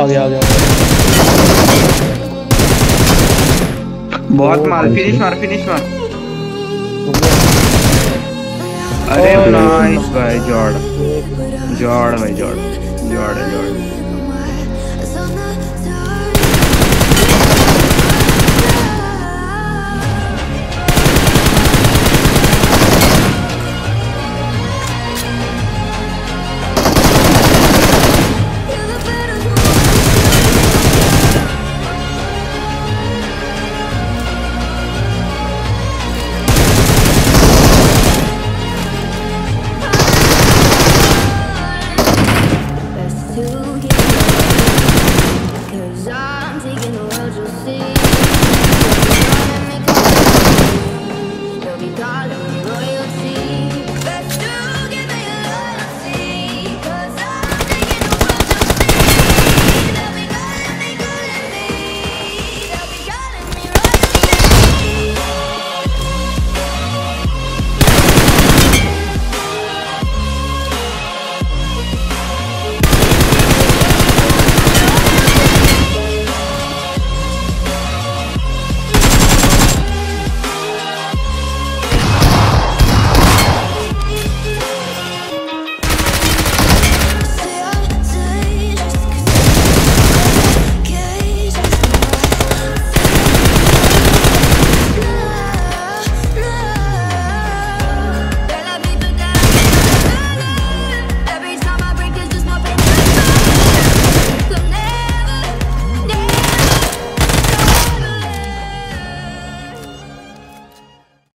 आ गया आ गया बहुत मार फिनिश मार फिनिश मार। अरे नाइस भाई जॉर्ड जॉर्ड भाई जॉर्ड जॉर्ड जॉर्ड Cause I'm taking